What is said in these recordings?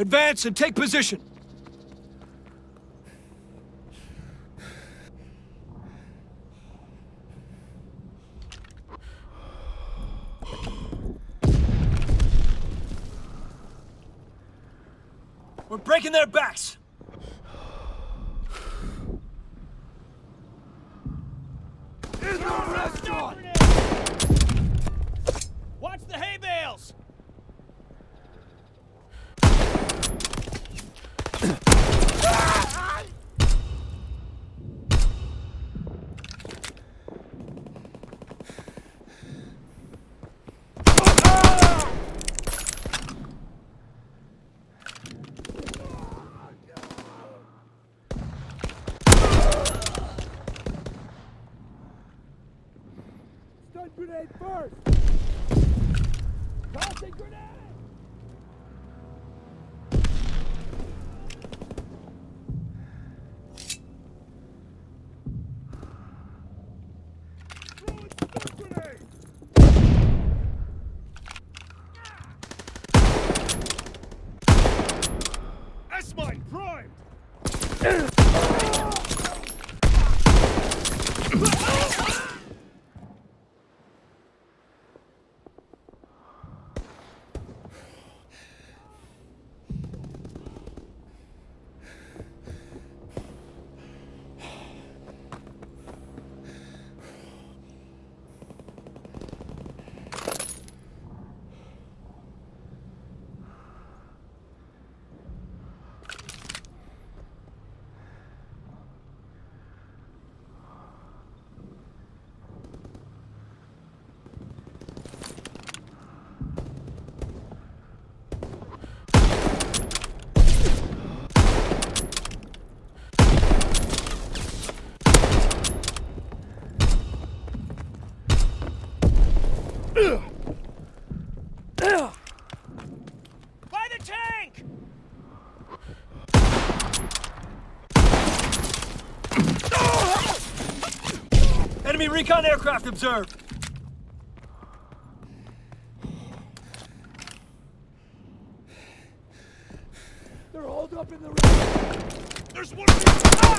Advance and take position. We're breaking their backs! In the restaurant! Watch the hay bales! Stun grenade first! Tossing grenade! By the tank! Enemy recon aircraft observed! They're holed up in the! There's one! Ah!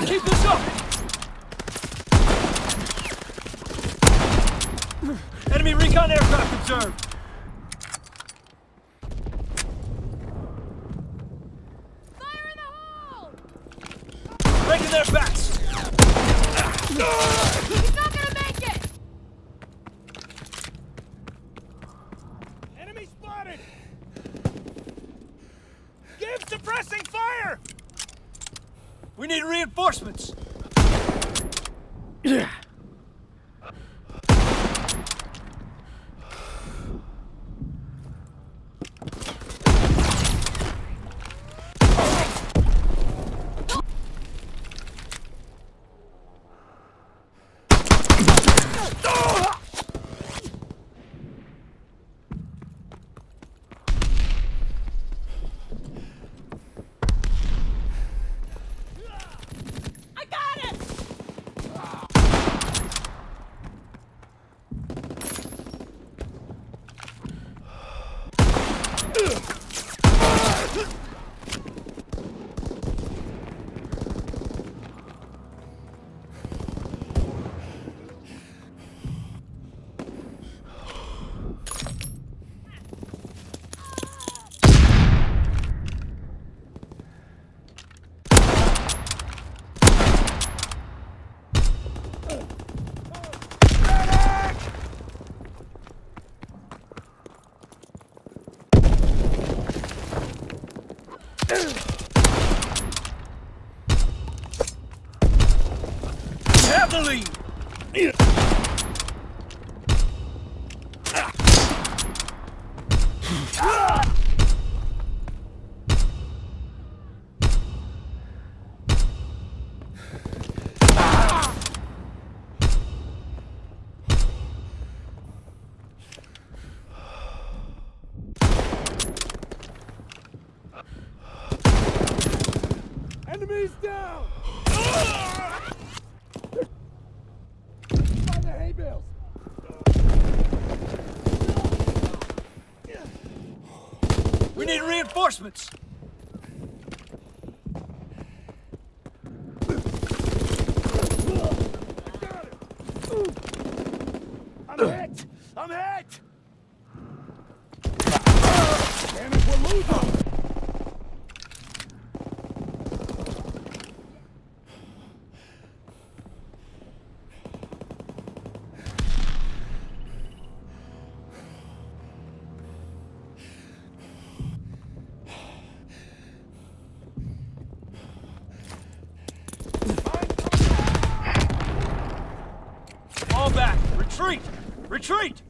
can't keep this up! Enemy recon aircraft observed! Fire in the hole! Breaking their backs! He's not gonna make it! Enemy spotted! Give suppressing fire! We need reinforcements. I got it! Have. Enemies down! By the hay bales! We need reinforcements. Retreat. Retreat.